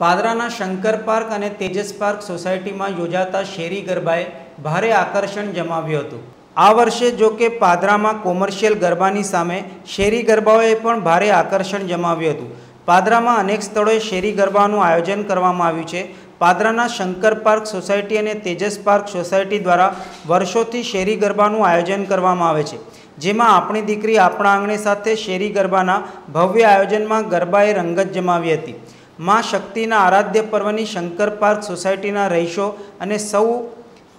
પાદરાના Shankar park અને Tejas park સોસાયટીમાં યોજાતા શેરી ગરબાએ ભારે આકર્ષણ જમાવ્યું હતું. આ વર્ષે જો કે પાદરામાં કોમર્શિયલ ગરબાની સામે શેરી ગરબાઓએ પણ ભારે આકર્ષણ જમાવ્યું હતું. પાદરામાં અનેક સ્થળોએ શેરી ગરબાનું આયોજન કરવામાં આવ્યું છે. પાદરાના શંકર પાર્ક સોસાયટી અને તેજસ પાર્ક સોસાયટી દ્વારા વર્ષોથી શેરી ગરબાનું આયોજન કરવામાં આવે છે. જેમાં આપણી દીકરી આપણા આંગણે સાથે શેરી ગરબાના ભવ્ય આયોજનમાં ગરબાએ રંગત જમાવી હતી. માં શક્તિના આરાધ્ય પર્વની શંકર પાર્ક સોસાયટીના રહીશો અને સૌ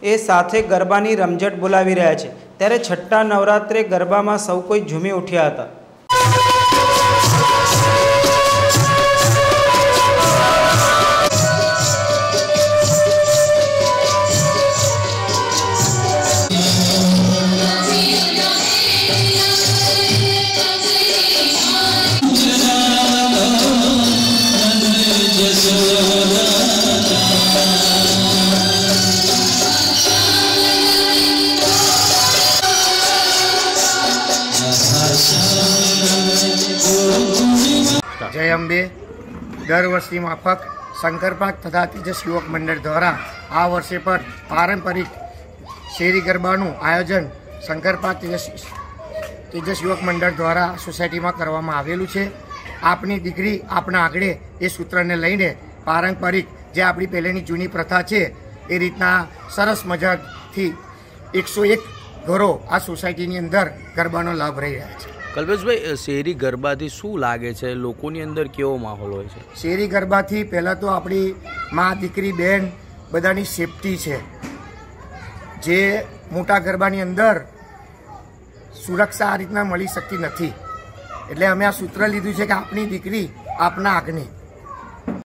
એ સાથે ગરબાની રમઝટ બોલાવી રહ્યા છે. ત્યારે છઠ્ઠા નવરાત્રે ગરબામાં સૌ કોઈ ઝૂમી ઉઠ્યા હતા. જય અંબે દર વર્ષની માફક શંકરપાક તથા તેજસ યુવક મંડળ દ્વારા આ વર્ષે પણ પારંપરિક શેરી ગરબાનું આયોજન શંકરપાક તેજસ તેજસ યુવક મંડળ દ્વારા સોસાયટીમાં કરવામાં આવેલું છે. આપની દીકરી આપણા આગળ એ સૂત્રને લઈને પારંપરિક જે આપણી પહેલેની જૂની પ્રથા છે, એ રીતના સરસ મજાથી એકસો એક ઘરો આ સોસાયટીની અંદર ગરબાનો લાભ રહી રહ્યા છે. કલ્પેશભાઈ શેરી ગરબાથી શું લાગે છે? લોકોની અંદર કેવો માહોલ હોય છે? શેરી ગરબાથી પહેલાં તો આપણી મા, દીકરી, બેન બધાની સેફટી છે. જે મોટા ગરબાની અંદર સુરક્ષા આ રીતના મળી શકતી નથી. એટલે અમે આ સૂત્ર લીધું છે કે આપણી દીકરી આપના આગની